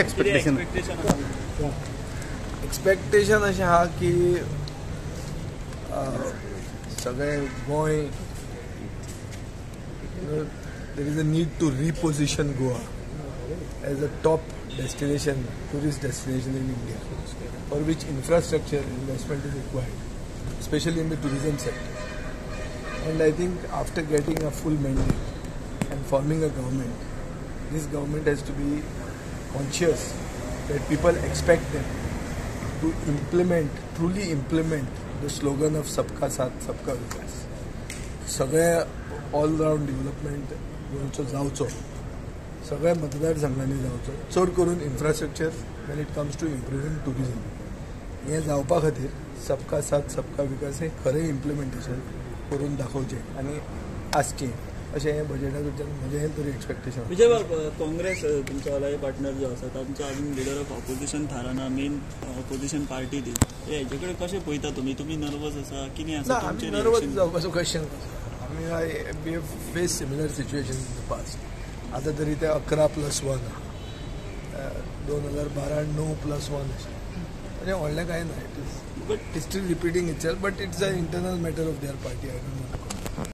Expectation expectation अशें there is a need to reposition Goa as a top destination tourist destination in India और which infrastructure investment is required specially in the tourism sector and I think after getting a full mandate and forming a government this government has to be conscious that people expect them to implement, truly implement the slogan of Sabka Saath, Sabka Vikas. सगळ्या all around development गोंयचो जावचो सगळ्या मतदारसंघांनी जावचो चड करून infrastructure when it comes to improving tourism हें जावपा खातीर सबका साथ सबका विकास हें खरें इम्प्लिमेंटेशन करून दाखोवचें आनी आसचें अशें हें बजेटाकडच्यान म्हजें हें तरी एक्सपेक्टेशन विजय काँग्रेस तुमचो अलय पार्टनर जो आसा तांचो अजून लिडर ऑफ ऑपोजिशन थाराना मेन ऑपोजिशन पार्टी ती हेजे कडेन कशें पळयता तुमी तुमी नर्वस आसा कितें ना आसा आमी तुमचें नर्वस? जावपाचो क्वेश्चन आमी I face similar situation in the past आतां तरी ते अकरा प्लस वन दोन हजार बारा णव प्लस वन अशें. म्हणजे व्हडलें कांय ना it is But it still repeating itself but it's a internal matter of their party I don't